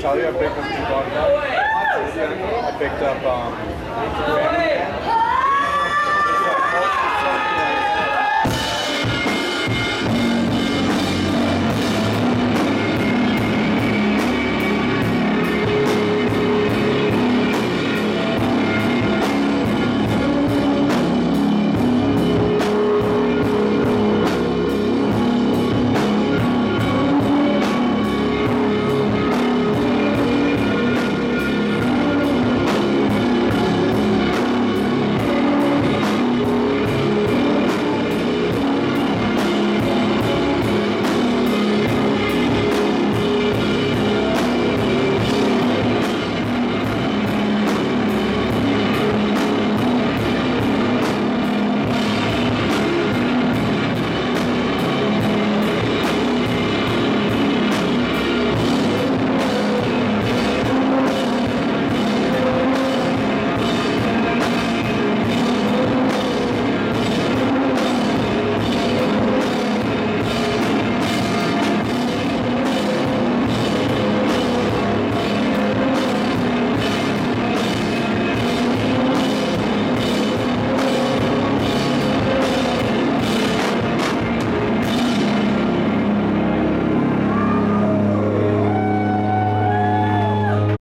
Charlie, I picked up two. I picked up um,